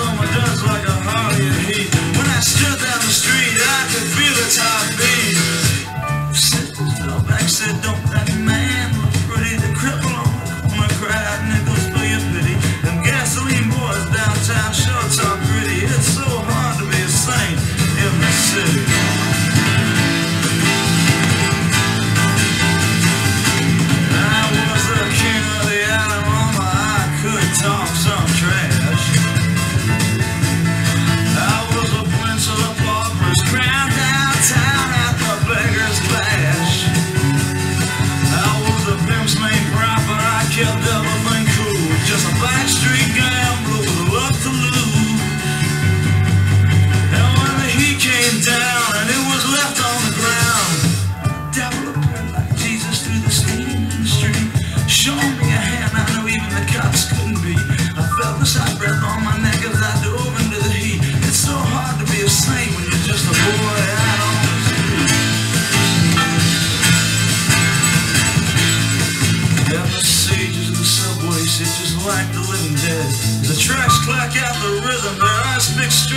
on my desk like a like the living dead. The trash clack out the rhythm, their eyes fixed